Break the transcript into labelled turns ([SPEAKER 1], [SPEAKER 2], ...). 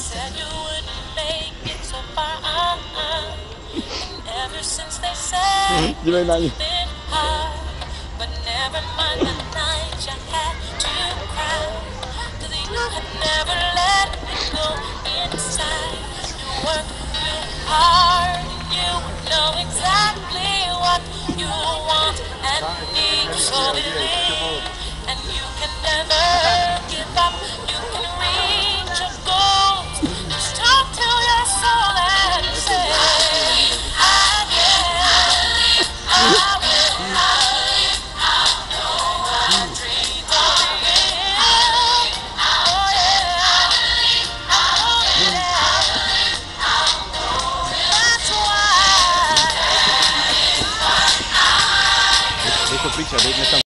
[SPEAKER 1] said you wouldn't make it so far. And ever since they said
[SPEAKER 2] Di ba nani?
[SPEAKER 1] it's been hard, but never mind the night you had to cry. 'Cause you had never let me go inside. You worked real hard, you know exactly what you want and need. So believe,
[SPEAKER 2] print a date nessa